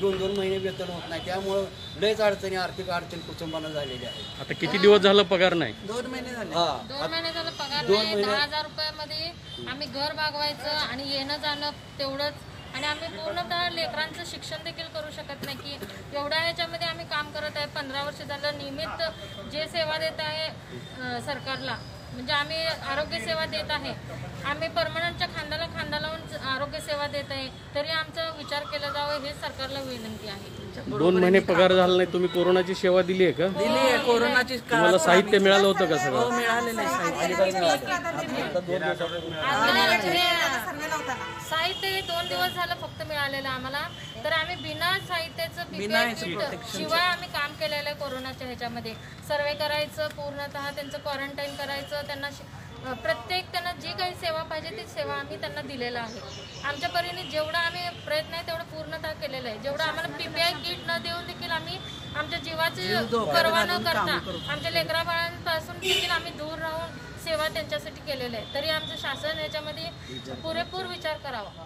दोन दोन महिने वेतन होत नाही. त्यामुळं लयच अडचणी आर्थिक अडचण कुटुंबांना झालेली आहे आता किती दिवस झालं पगार नाही? दोन महिने झाले. हा. दोन महिने झालं पगार दोन नाही. महिने- दहा हजार रुपयामध्ये आम्ही घर भागवायचं आणि येणं जाणं तेवढंच. आणि आम्ही पूर्णतः लेकरांचं शिक्षण देखील करू शकत नाही की एवढ्या ह्याच्यामध्ये आम्ही काम करत आहे. पंधरा वर्ष झालं नियमित जे सेवा देत आहे अं, सरकारला. म्हणजे आम्ही आरोग्य सेवा देत आहे. आम्ही परमनंटच्या देत आहे तरी आमचा विचार केला जावं हे सरकारला विनंती आहे. दोन महिने पगार झाला नाही तुम्ही कोरोनाची सेवा दिली आहे का? दिली आहे कोरोनाची तुम्हाला साहित्य मिळालं होतं का हो सगळं मिळालेलं आहे. साहित्य. साहित्य हे दोन दिवस झालं फक्त मिळालेलं आम्हाला. तर आम्ही बिना साहित्याचं शिवाय आम्ही काम केलेलं आहे कोरोनाच्या ह्याच्यामध्ये. सर्वे करायचं पूर्णतः त्यांचं क्वारंटाईन करायचं त्यांना प्रत्येक त्यांना काही सेवा पाहिजे ती सेवा आम्ही त्यांना दिलेला आहे. आमच्या परीने जेवढा आम्ही प्रयत्न आहे तेवढं पूर्णतः केलेलं आहे. जेवढं आम्हाला पीपीआय किट न देऊन देखील आम्ही आमच्या जीवाची पर्वा न करता आमच्या लेकरा बाळांपासून देखील आम्ही दूर राहून सेवा त्यांच्यासाठी केलेलं आहे. तरी आमचं शासन याच्यामध्ये पुरेपूर विचार करावा.